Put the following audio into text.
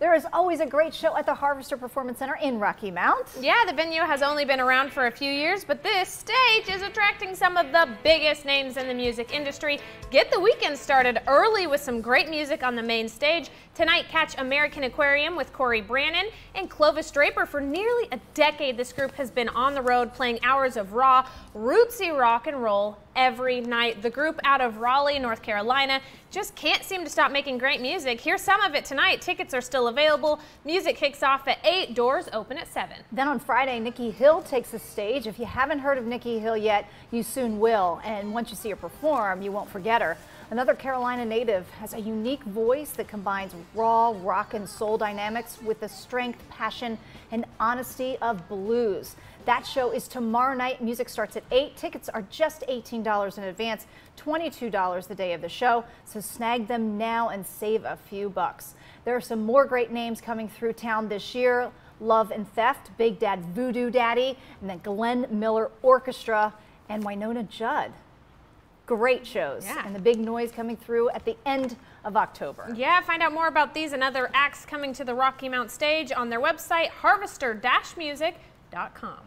There is always a great show at the Harvester Performance Center in Rocky Mount. Yeah, the venue has only been around for a few years, but this stage is attracting some of the biggest names in the music industry. Get the weekend started early with some great music on the main stage. Tonight, catch American Aquarium with Cory Branan and Clovis Draper. For nearly a decade, this group has been on the road playing hours of raw, rootsy rock and roll every night. The group out of Raleigh, North Carolina, just can't seem to stop making great music. Here's some of it tonight. Tickets are still available. Music kicks off at 8, doors open at 7. Then on Friday, Nikki Hill takes the stage. If you haven't heard of Nikki Hill yet, you soon will. And once you see her perform, you won't forget her. Another Carolina native has a unique voice that combines raw rock and soul dynamics with the strength, passion, and honesty of blues. That show is tomorrow night. Music starts at 8. Tickets are just $18 in advance, $22 the day of the show. So snag them now and save a few bucks. There are some more great names coming through town this year. Love and Theft, Big Bad Voodoo Daddy, and the Glenn Miller Orchestra, and Wynonna Judd. Great shows. Yeah. And the big noise coming through at the end of October. Yeah, find out more about these and other acts coming to the Rocky Mount stage on their website, harvester-music.com.